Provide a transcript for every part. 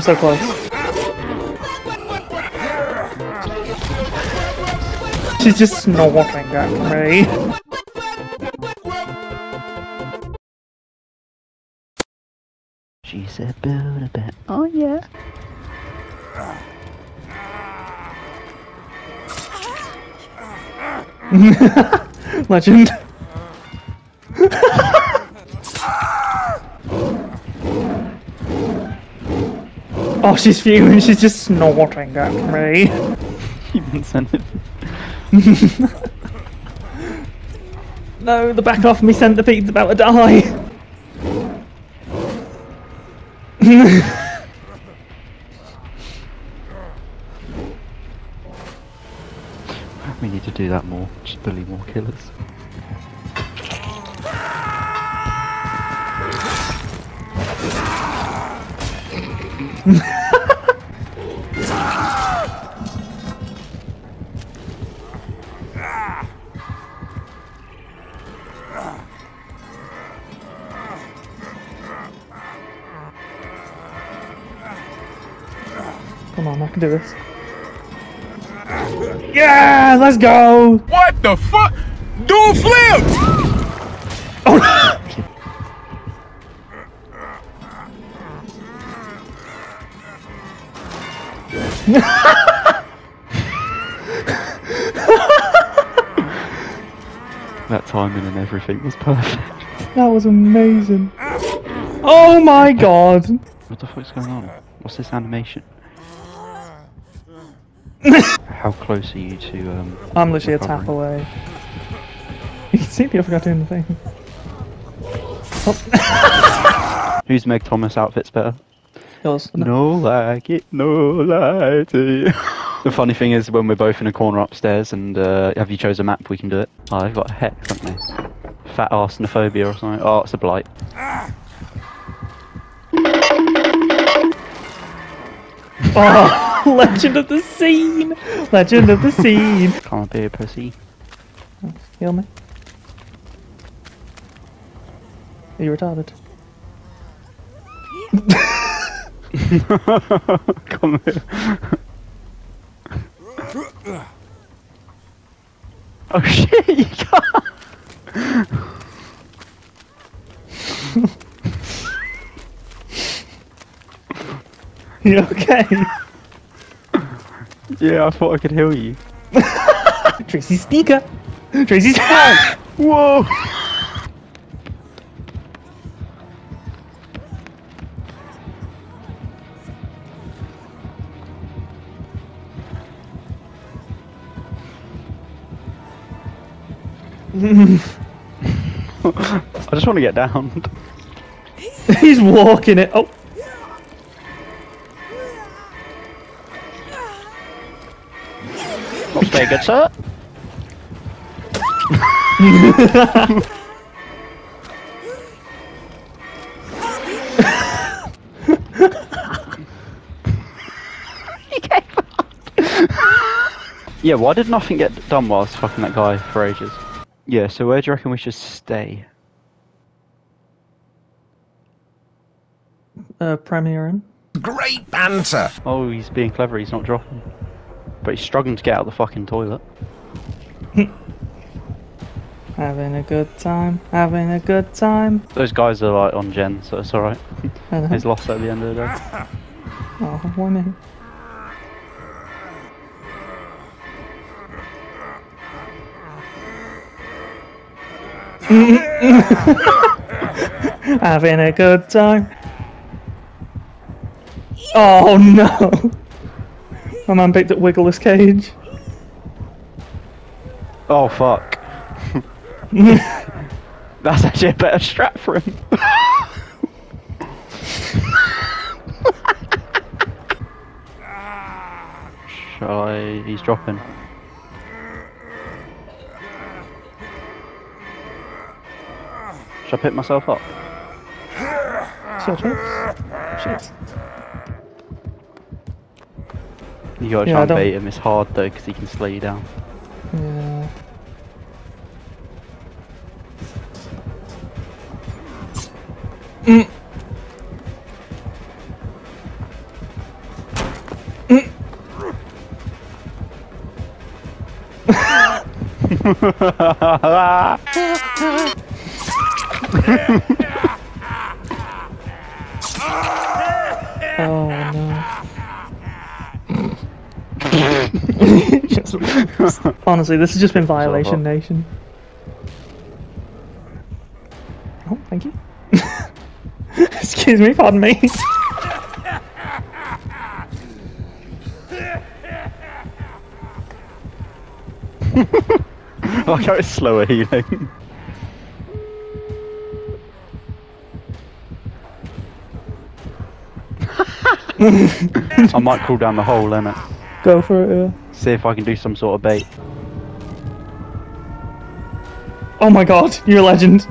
I'm so close. She's just snorting that, me. She said build a bed. Oh yeah. Legend. Oh, she's fuming. She's just snorting at me. Human centipede. No, the back off me centipede's about to die. We need to do that more. Just bully more killers. Can do this. Yeah, let's go. What the fuck? Do a flip! That timing and everything was perfect. That was amazing. Oh my god. What the fuck's going on? What's this animation? How close are you to um? I'm literally a tap away. You can see me, I forgot doing the thing. Whose Meg Thomas outfit's better? Yours. No like it, no like it. the funny thing is when we're both in a corner upstairs and uh, have you chose a map we can do it. Oh, they've got a hex, haven't they? Fat arsenophobia or something. Oh, it's a blight. Oh, legend of the scene! Legend of the scene! Can't be a pussy. Heal me. Are you retarded? Come here. oh shit, you can't! You okay? Yeah, I thought I could heal you. Tracy's sneaker! Tracy's Whoa! I just want to get down. He's walking it. Oh, Not very good, sir. yeah, why did nothing get done while I was fucking that guy for ages? Yeah, so where do you reckon we should stay? uh, Premiering. Great banter! Oh, he's being clever, he's not dropping. But he's struggling to get out of the fucking toilet. Having a good time. Having a good time. Those guys are like on gen, so it's alright. He's lost at the end of the day. Oh, me? Having a good time. Oh no! My man picked up Nicolas Cage. Oh fuck. That's actually a better strap for him. Shall I? He's dropping. Should I pick myself up? Shut up. Shit. You gotta try yeah, and bait him. It's hard though because he can slow you down. Yeah. Mm. Mm. Just- honestly, this has just been violation nation. Oh, thank you. Excuse me, pardon me. I like how it's slower healing. I might crawl down the hole, innit? Go for it. Uh... See if I can do some sort of bait. Oh my god, you're a legend.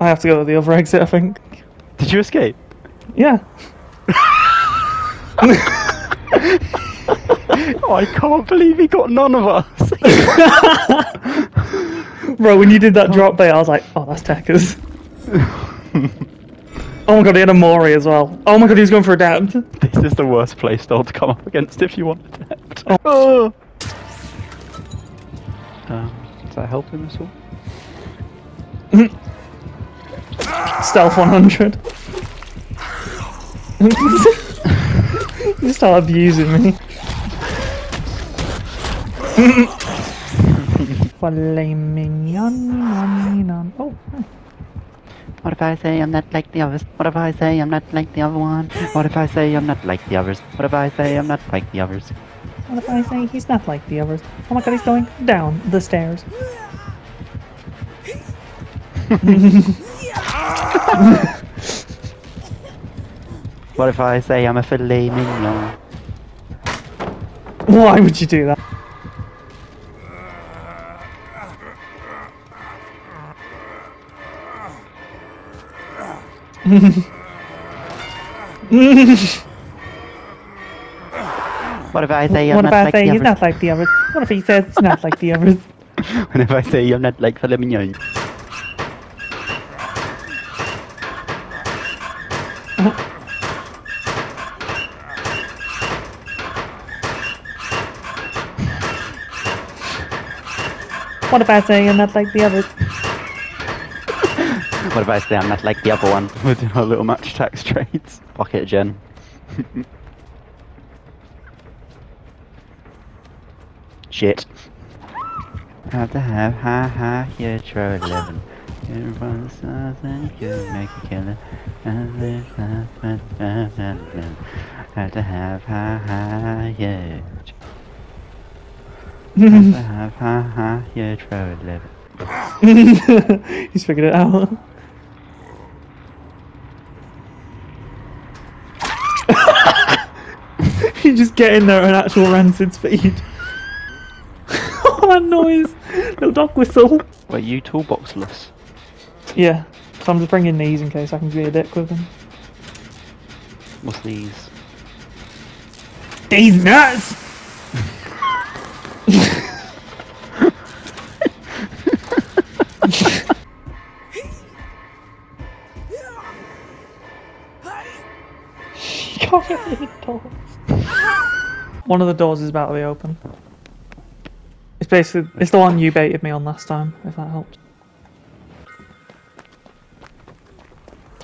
I have to go to the other exit, I think. Did you escape? Yeah. Oh, I can't believe he got none of us. Bro, when you did that drop bait, I was like, oh, that's Techers. oh my god, he had a Mori as well. Oh my god, he was going for a dab. this is the worst playstyle to come up against if you want to attempt. Oh. Um, does that help him at all? Stealth 100. you start abusing me. Oh. What if I say I'm not like the others? What if I say I'm not like the other one? What if I say I'm not like the others? What if I say I'm not like the others? what if I say he's not like the others? Oh my god, he's going down the stairs. What if I say I'm a filet mignon? Why would you do that? What if I say I'm what not if I like say the he's others? not like the others? What if he says it's not like the others? what if I say I'm not like filet mignon? What if I say I'm not like the others? What if I say I'm not like the other one? We're doing our little match tax trades. Fuck it, Jen. Shit. Have to have ha ha here throw eleven. You run the stars and you make a killer. And there's Have to have ha ha yeah. Have to have ha ha here throw eleven. He's figured it out. you just get in there at an actual rancid speed. oh, that noise! No dog whistle. Wait, you toolboxless? Yeah, so I'm just bringing these in case I can be a dick with them. What's these? These nuts! Doors. One of the doors is about to be open. It's basically it's the one you baited me on last time, if that helps.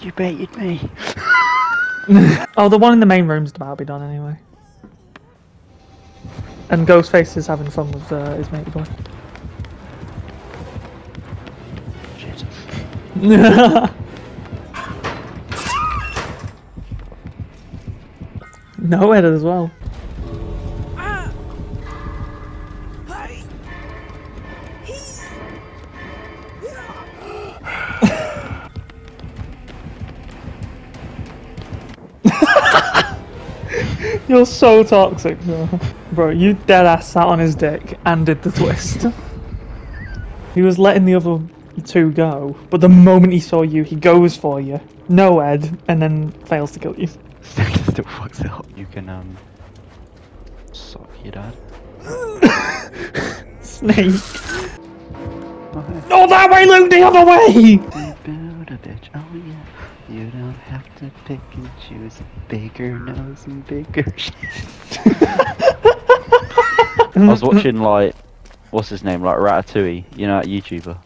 You baited me. Oh, the one in the main room's about to be done anyway. And Ghostface is having fun with uh, his matey boy. Shit. no edit as well. You're so toxic, bro. Bro, you dead ass sat on his dick and did the twist. he was letting the other two go, but the moment he saw you, he goes for you. NOED, and then fails to kill you. Still fucks it up. You can, um. Suck your dad. Snake. Oh, that way, Luke, the other way! Bitch, oh yeah. You don't have to pick and choose. Bigger nose and bigger shit. I was watching like, what's his name, like Ratatouille, you know, that YouTuber,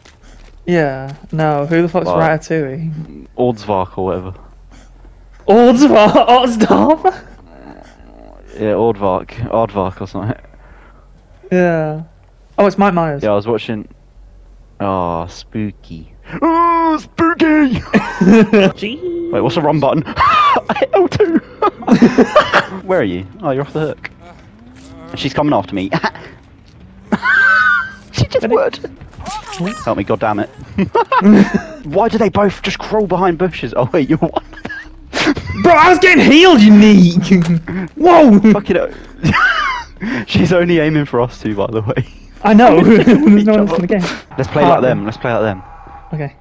Yeah, no, who the fuck's What? Ratatouille? Ordsvark or whatever. Ordsvar, Ordsdorf? Yeah, Ordvark, Ordvark or something. Yeah. Oh, it's Mike Myers. Yeah, I was watching. Oh, spooky. Oh, spooky! Gee. Wait, what's the run button? I hit L2! Where are you? Oh, you're off the hook. She's coming after me. she just would. Help me, goddammit. Why do they both just crawl behind bushes? Oh, wait, you're one. Bro, I was getting healed, you neek! Whoa! Fucking hell. She's only aiming for us two, by the way. I know, there's no one else in the game. Let's play like them. Let's play like them. Okay.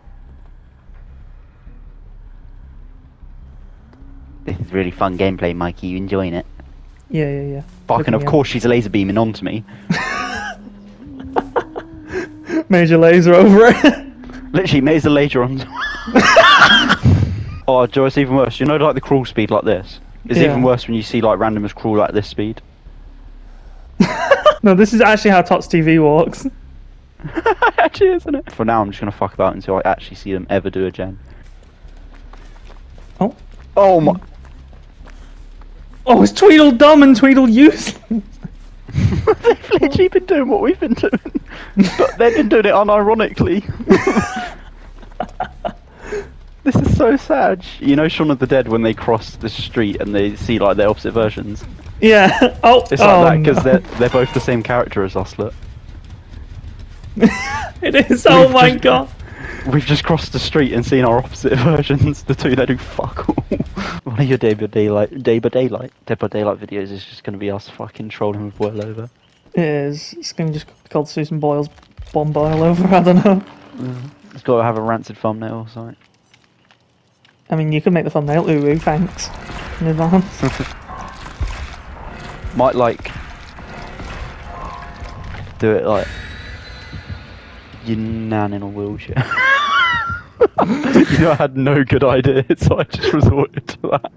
This is really fun gameplay, Mikey. You enjoying it? Yeah, yeah, yeah. Fucking, of course, she's a laser beaming onto me. Major laser over it. Literally, major laser on. Oh, Joe, it's even worse. You know, like the crawl speed like this. It's Yeah. even worse when you see like randomers crawl like this speed. no, this is actually how Tots TV walks. actually, isn't it? For now, I'm just gonna fuck about until I actually see them ever do a gen. Oh. Oh my! Oh, it's Tweedledum and Tweedle Tweedleuse. They've literally been doing what we've been doing, but they've been doing it unironically. This is so sad. You know, Shaun of the Dead when they cross the street and they see like their opposite versions. yeah. Oh, It's oh, like that oh, because no. they're they're both the same character as us. Look. it is. Oh We've my just- god. We've just crossed the street and seen our opposite versions. The two that do fuck all. One of your Day by Daylight, Day by Daylight, day by Daylight videos is just going to be us fucking trolling with boil over. It is. It's gonna just be called Susan Boyle's bomb boil over. I don't know. Mm. It's got to have a rancid thumbnail or something. I mean, you could make the thumbnail. Ooh, thanks. In advance. Might like do it like your nan in a wheelchair. you know, I had no good idea, so I just resorted to that.